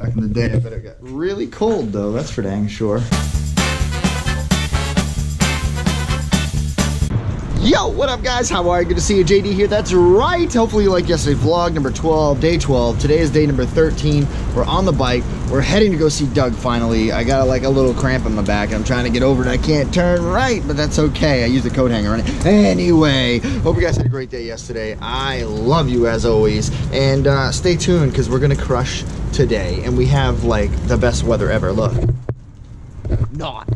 Back in the day, I bet it got really cold though. That's for dang sure. Yo, what up guys? How are you? Good to see you. JD here. That's right. Hopefully you like yesterday's vlog, number 12, day 12. Today is day number 13. We're on the bike. We're heading to go see Doug finally. I got like a little cramp in my back. I'm trying to get over it. I can't turn right, but that's okay. I used the coat hanger on it. Anyway, hope you guys had a great day yesterday. I love you as always. And uh, stay tuned because we're going to crush today. And we have like the best weather ever. Look. Not.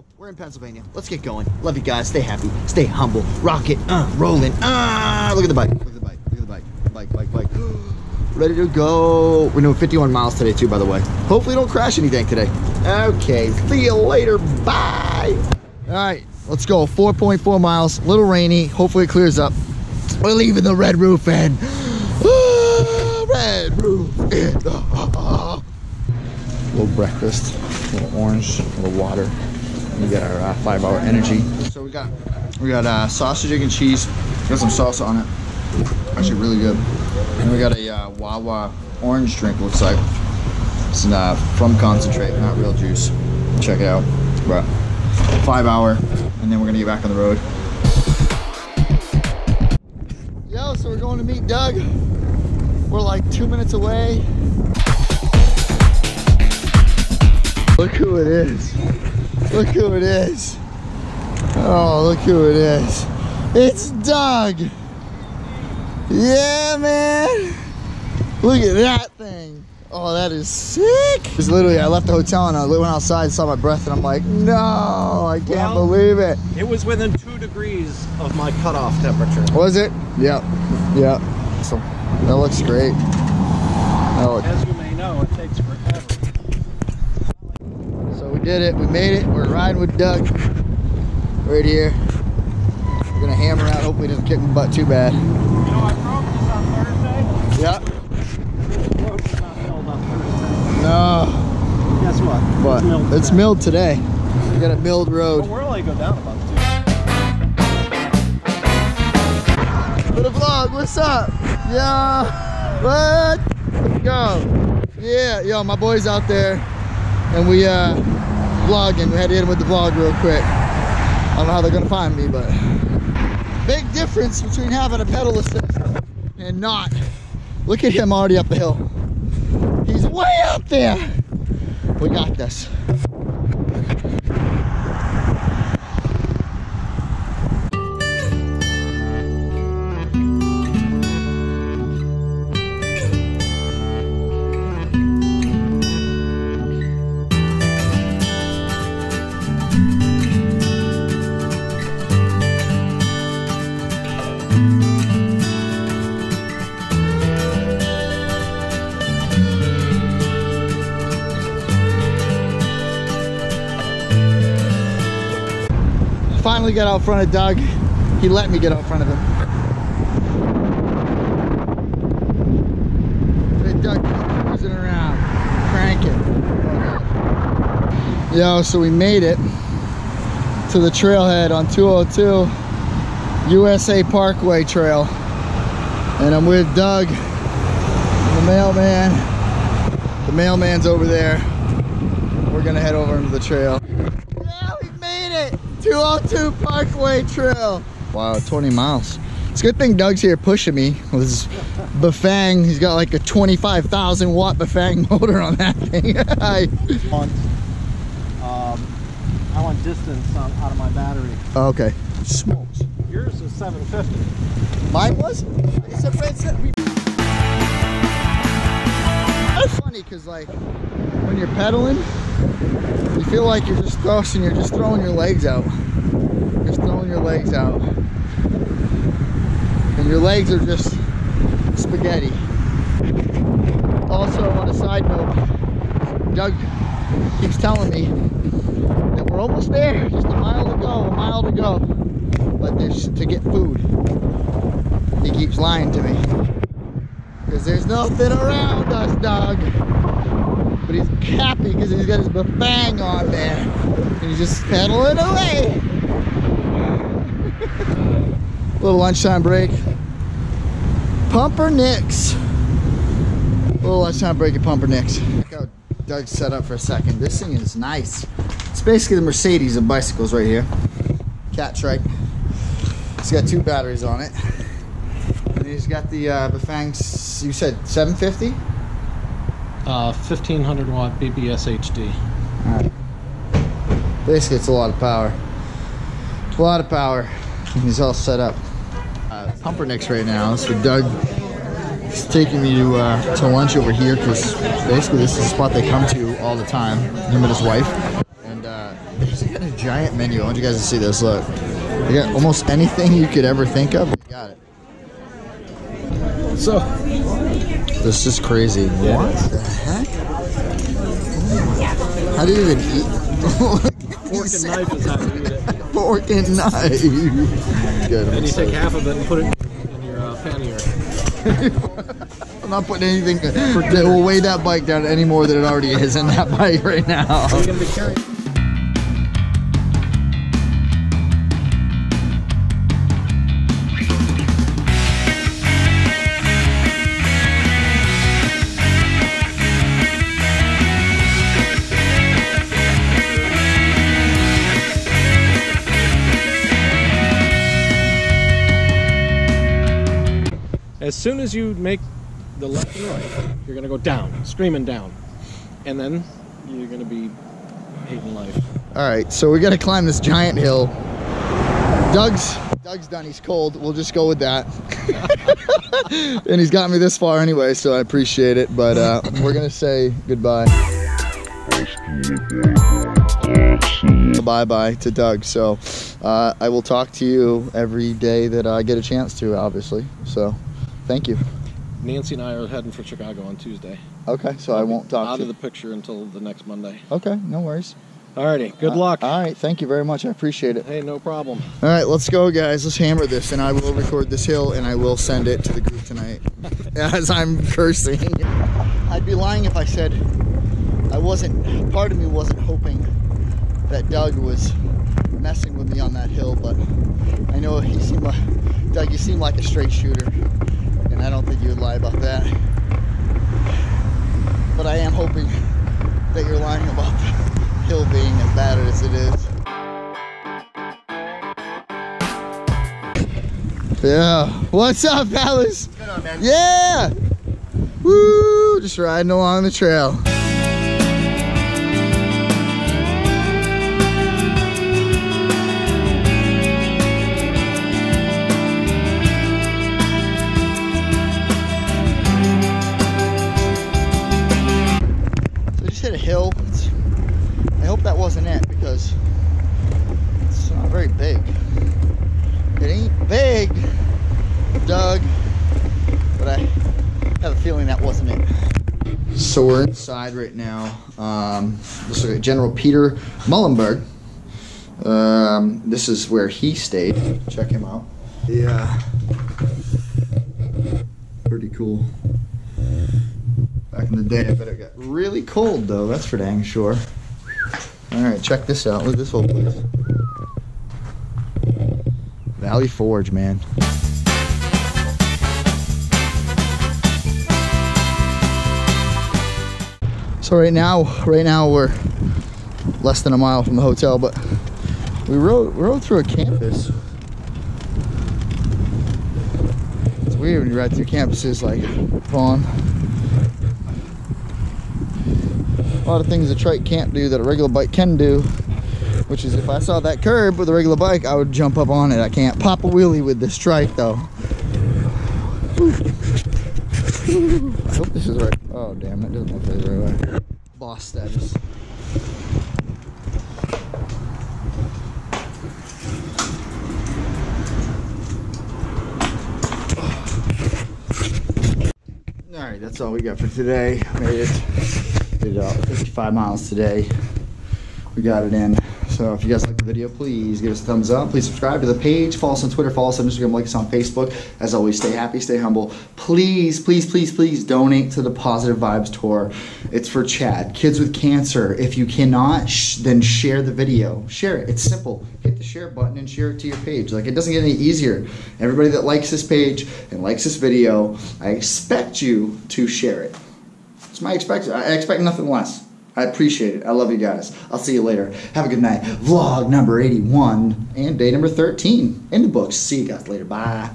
So we're in Pennsylvania. Let's get going. Love you guys. Stay happy. Stay humble. Rock it. Uh, rolling. Ah, look at the bike. Look at the bike. Look at the bike. Bike, bike, bike. Ready to go. We're doing 51 miles today too, by the way. Hopefully don't crash anything today. Okay, see you later. Bye. All right, let's go. 4.4 miles. A little rainy. Hopefully it clears up. We're leaving the Red Roof Inn. Ah, Red Roof Inn. Ah. little breakfast, little orange, little water. We got our uh, five hour energy. So we got we got uh, sausage, egg, and cheese. Got some salsa on it. Actually, really good. And we got a uh, Wawa orange drink. Looks like it's uh, from concentrate, not real juice. Check it out. But five hour, and then we're gonna get back on the road. Yo, so we're going to meet Doug. We're like two minutes away. Look who it is. Look who it is. Oh, look who it is. It's Doug. Yeah, man. Look at that thing. Oh, that is sick. Because literally, I left the hotel and I went outside, and saw my breath, and I'm like, no, I can't Well- believe it. It was within two degrees of my cutoff temperature. Was it? Yep. Yep. So that looks great. Oh, As you may know, it takes forever. so we did it. We made it. We're riding with Doug right here. We're gonna hammer out. Hopefully, it doesn't kick my butt too bad. You know, I this on Thursday. Yeah. This road was not filled on Thursday. No, Guess what? but milled it's milled today. We got a milled road. we'll only go down about two. For the vlog, what's up? Yeah. What? Go. Yeah, yo, my boy's out there, and we uh vlogging. We had to him with the vlog real quick. I don't know how they're gonna find me, but big difference between having a pedal assist and not. Look at him already up the hill. He's way up there. We got this. Finally got out front of Doug. He let me get out front of him. Hey, Doug, cruising around, cranking. Yo, so we made it to the trailhead on 202 USA Parkway Trail. And I'm with Doug, the mailman. The mailman's over there. We're gonna head over into the trail. Yeah, we made it! 202 Parkway Trail. Wow, 20 miles. It's a good thing Doug's here pushing me with his Bafang. He's got like a 25,000 watt Bafang motor on that thing. I- Want, um, I want distance on, out of my battery. okay. Smokes. Yours is 750. Mine was? It's a red set. That's funny because like when you're pedaling, you feel like you're just tossing, you're just throwing your legs out. Just throwing your legs out. And your legs are just spaghetti. Also, on a side note, Doug keeps telling me that we're almost there. Just a mile to go, a mile to go. But there's to get food. He keeps lying to me. Because there's nothing around us, dog. But he's happy because he's got his bang on there. And he's just pedaling away. Little lunchtime break. Pumper Nicks. little less time breaking pumpernicks. Check out Doug's set up for a second. This thing is nice. It's basically the Mercedes of bicycles right here. Catrike. It's got two batteries on it. And he's got the uh, Bafang, you said 750? Uh, 1500 watt BBS HD. Alright. Basically, it's a lot of power. A lot of power. He's all set up. Uh, Pumpernicks right now. So Doug is taking me to uh, to lunch over here because basically this is a spot they come to all the time. Him and his wife. And uh, he's got a giant menu. I want you guys to see this. Look, they got almost anything you could ever think of. They got it. So, This is crazy. What the heck? How do you even eat? fork and knife is how you eat it. Fork and knife. Good. I'm And you take half of it and put it in your uh, pannier. I'm not putting anything that will weigh that bike down any more than it already is in that bike right now. As soon as you make the left and right, you're gonna go down, screaming down, and then you're gonna be hating life. All right, so we got to climb this giant hill. Doug's Doug's done. He's cold. We'll just go with that. and he's got me this far anyway, so I appreciate it. But uh, we're gonna say goodbye. Bye bye to Doug. So uh, I will talk to you every day that I get a chance to, obviously. So thank you. Nancy and I are heading for Chicago on Tuesday. Okay, so I won't talk out to of you. the picture until the next Monday. Okay, no worries. Alrighty, good Uh, luck. All right, thank you very much. I appreciate it. hey, no problem. All right, let's go, guys. Let's hammer this, and I will record this hill, and I will send it to the group tonight as I'm cursing. I'd be lying if I said I wasn't. Part of me wasn't hoping that Doug was messing with me on that hill, but I know he seemed like Doug. You seem like a straight shooter, and I don't think you would lie about that. But I am hoping that you're lying about the hill being as bad as it is. Yeah. What's up, fellas? Yeah. Woo! Just riding along the trail. Inside right now. Um, this is General Peter Muhlenberg. Um, this is where he stayed. Check him out. Yeah. Pretty cool. Back in the day, I bet it got really cold though. That's for dang sure. All right, check this out. Look at this whole place. Valley Forge, man. So right now, right now we're less than a mile from the hotel, but we rode rode through a campus. It's weird when you ride through campuses like Vaughn. A lot of things a trike can't do that a regular bike can do which is if I saw that curb with a regular bike, I would jump up on it. I can't pop a wheelie with this trike though. I hope this is right. Oh damn, that doesn't look like the right way. Boss status. All right, that's all we got for today. Made it. Did uh, 55 miles today. We got it in. So if you guys video, please give us a thumbs up. Please subscribe to the page. Follow us on Twitter. Follow us on Instagram. Like us on Facebook. As always, stay happy, stay humble. Please, please, please, please donate to the Positive Vibes Tour. It's for Chad. Kids with cancer. If you cannot, sh- then share the video. Share it. It's simple. Hit the share button and share it to your page. Like it doesn't get any easier. Everybody that likes this page and likes this video, I expect you to share it. It's my expect. I expect nothing less. I appreciate it. I love you guys. I'll see you later. Have a good night. Vlog number 81 and day number 13 in the books. See you guys later. Bye.